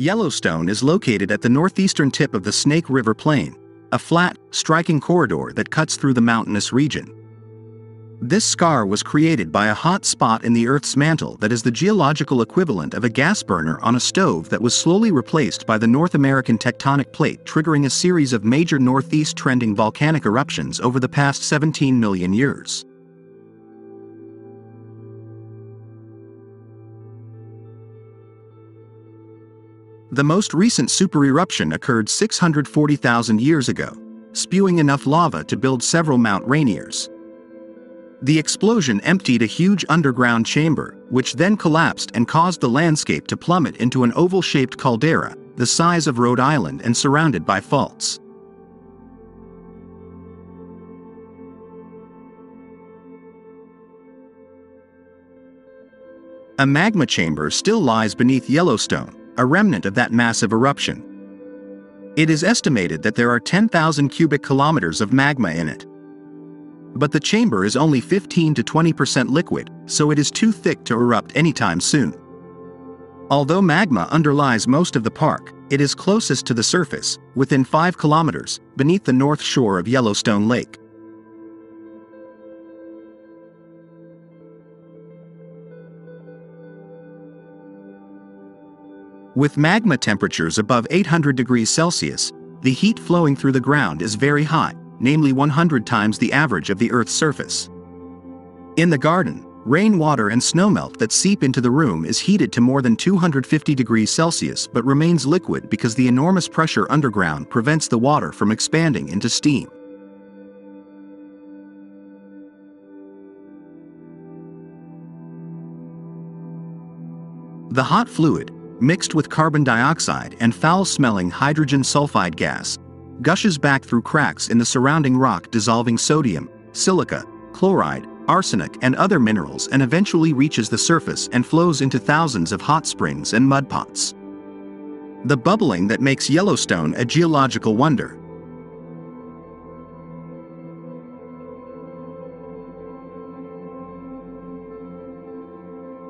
Yellowstone is located at the northeastern tip of the Snake River Plain, a flat, striking corridor that cuts through the mountainous region. This scar was created by a hot spot in the Earth's mantle that is the geological equivalent of a gas burner on a stove that was slowly replaced by the North American tectonic plate triggering a series of major northeast trending volcanic eruptions over the past 17 million years. The most recent supereruption occurred 640,000 years ago, spewing enough lava to build several Mount Rainiers. The explosion emptied a huge underground chamber, which then collapsed and caused the landscape to plummet into an oval-shaped caldera, the size of Rhode Island and surrounded by faults. A magma chamber still lies beneath Yellowstone, a remnant of that massive eruption. It is estimated that there are 10,000 cubic kilometers of magma in it. But the chamber is only 15 to 20% liquid, so it is too thick to erupt anytime soon. Although magma underlies most of the park, it is closest to the surface, within 5 kilometers, beneath the north shore of Yellowstone Lake. With magma temperatures above 800 degrees Celsius, the heat flowing through the ground is very high, namely 100 times the average of the Earth's surface. In the garden, rainwater and snowmelt that seep into the room is heated to more than 250 degrees Celsius but remains liquid because the enormous pressure underground prevents the water from expanding into steam. The hot fluid, mixed with carbon dioxide and foul-smelling hydrogen sulfide gas, gushes back through cracks in the surrounding rock dissolving sodium, silica, chloride, arsenic and other minerals and eventually reaches the surface and flows into thousands of hot springs and mud pots. The bubbling that makes Yellowstone a geological wonder.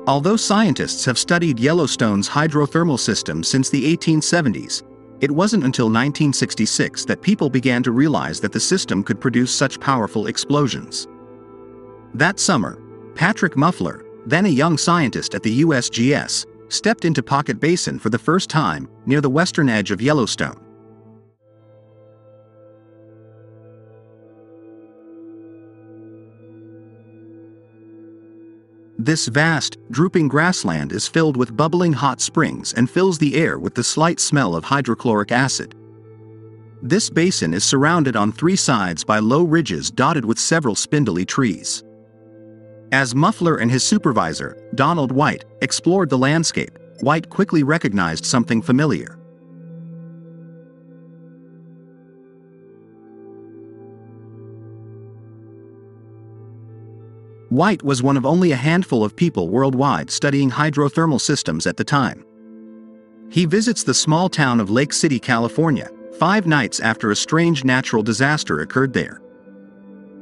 Although scientists have studied Yellowstone's hydrothermal system since the 1870s, it wasn't until 1966 that people began to realize that the system could produce such powerful explosions. That summer, Patrick Muffler, then a young scientist at the USGS, stepped into Pocket Basin for the first time near the western edge of Yellowstone. This vast, drooping grassland is filled with bubbling hot springs and fills the air with the slight smell of hydrochloric acid. This basin is surrounded on three sides by low ridges dotted with several spindly trees. As Muffler and his supervisor, Donald White, explored the landscape, White quickly recognized something familiar. White was one of only a handful of people worldwide studying hydrothermal systems at the time. He visits the small town of Lake City, California, five nights after a strange natural disaster occurred there.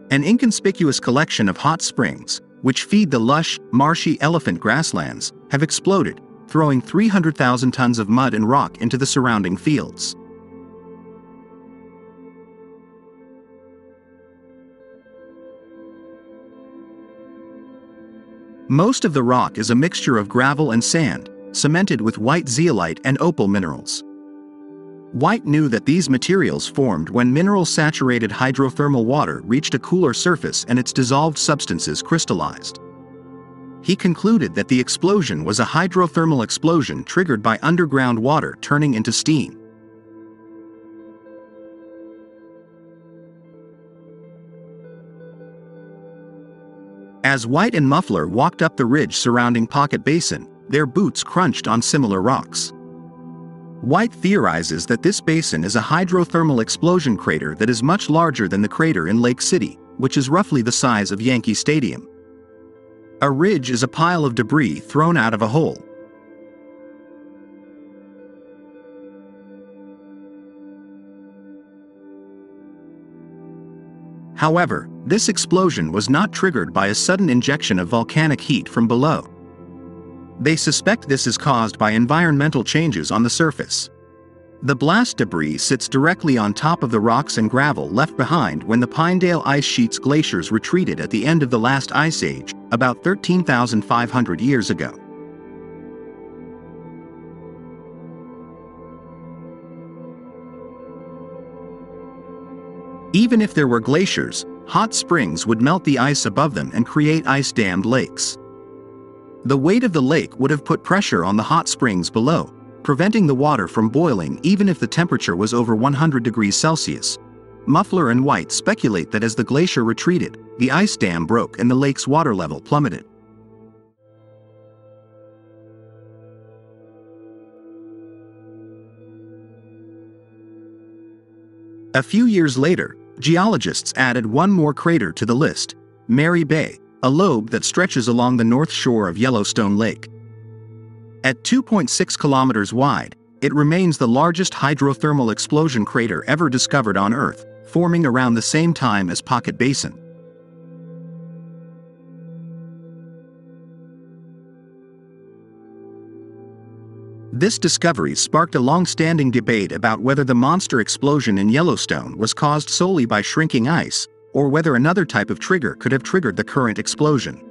An inconspicuous collection of hot springs, which feed the lush, marshy elephant grasslands, have exploded, throwing 300,000 tons of mud and rock into the surrounding fields. Most of the rock is a mixture of gravel and sand, cemented with white zeolite and opal minerals. White knew that these materials formed when mineral-saturated hydrothermal water reached a cooler surface and its dissolved substances crystallized. He concluded that the explosion was a hydrothermal explosion triggered by underground water turning into steam. As White and Muffler walked up the ridge surrounding Pocket Basin, their boots crunched on similar rocks. White theorizes that this basin is a hydrothermal explosion crater that is much larger than the crater in Lake City, which is roughly the size of Yankee Stadium. A ridge is a pile of debris thrown out of a hole. However, this explosion was not triggered by a sudden injection of volcanic heat from below. They suspect this is caused by environmental changes on the surface. The blast debris sits directly on top of the rocks and gravel left behind when the Pinedale Ice Sheet's glaciers retreated at the end of the last ice age, about 13,500 years ago. Even if there were glaciers, hot springs would melt the ice above them and create ice-dammed lakes. The weight of the lake would have put pressure on the hot springs below, preventing the water from boiling even if the temperature was over 100 degrees Celsius. Muffler and White speculate that as the glacier retreated, the ice dam broke and the lake's water level plummeted. A few years later, geologists added one more crater to the list, Mary Bay, a lobe that stretches along the north shore of Yellowstone Lake. At 2.6 kilometers wide, it remains the largest hydrothermal explosion crater ever discovered on Earth, forming around the same time as Pocket Basin. This discovery sparked a long-standing debate about whether the monster explosion in Yellowstone was caused solely by shrinking ice, or whether another type of trigger could have triggered the current explosion.